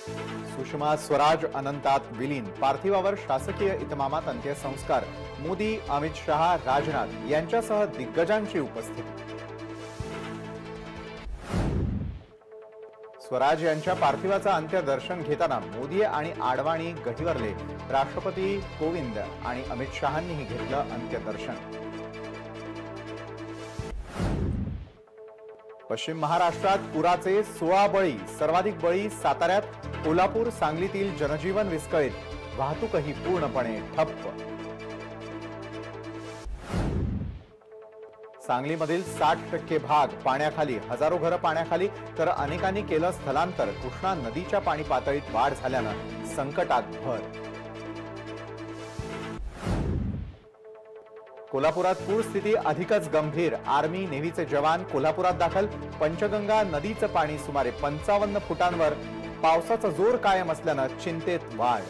सुषमा स्वराज अनंतात विलीन। पार्थिवावर शासकीय इतमामात अंत्यसंस्कार मोदी अमित शहा राजनाथ यांच्यासह दिग्गजांची उपस्थिती। स्वराज यांच्या पार्थिवाचं अंत्यदर्शन घेताना मोदी आणि आडवाणी गहिवरले। राष्ट्रपती कोविंद आणि अमित शहांनीही घेतलं अंत्यदर्शन पश्चिम महाराष्ट्रात पुराचे सोळा बळी सर्वाधिक बळी साताऱ्यात कोल्हापूर सांगलीतील जनजीवन विस्कळीत वाहतूकही पूर्णपणे ठप्प. सांगलीमधील साठ टक्के भाग पाण्याखाली हजारो घरं पाण्याखाली तर अनेकांनी केलं स्थलांतर. कृष्णा नदीच्या पाणी पातळीत वाढ झाल्यानं संकटात भर. कोल्हापुरात पूरस्थिती अधिकच गंभीर. आर्मी नेव्हीचे जवान कोल्हापुरात दाखल. पंचगंगा नदीचं पाणी सुमारे पंचावन्न फुटांवर. पावसाचा जोर कायम असल्यानं चिंतेत वाढ.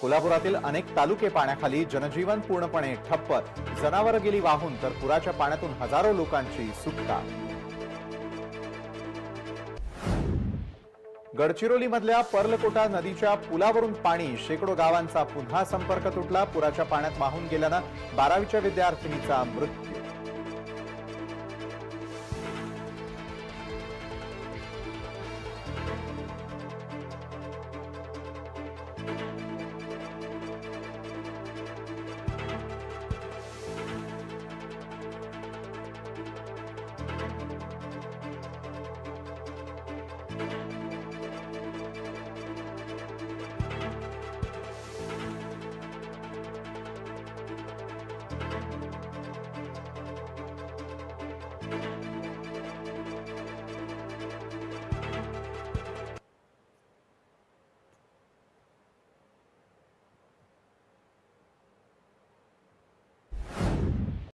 कोल्हापुरातील अनेक तालुके पाण्याखाली जनजीवन पूर्णपणे ठप्प. जनावरं गेली वाहून तर पुराच्या पाण्यातून हजारो लोकांची सुटका. गडचिरोलीमधल्या पर्लकोटा नदीच्या पुलावरून पाणी शेकडो गावांचा पुन्हा संपर्क तुटला. पुराच्या पाण्यात वाहून गेल्यानं बारावीच्या विद्यार्थिनीचा मृत्यू